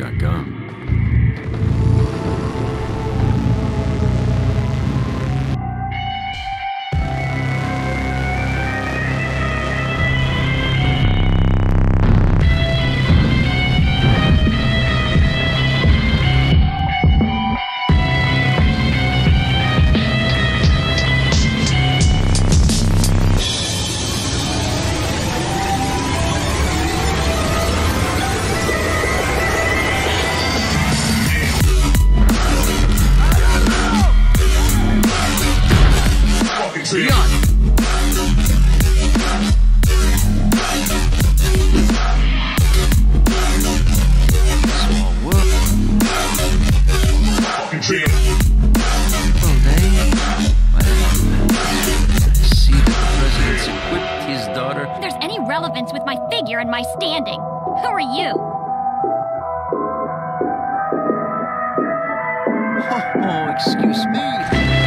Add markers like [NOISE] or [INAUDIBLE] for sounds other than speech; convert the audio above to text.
got gum. champion. relevance with my figure and my standing. Who are you? [LAUGHS] Oh, excuse me.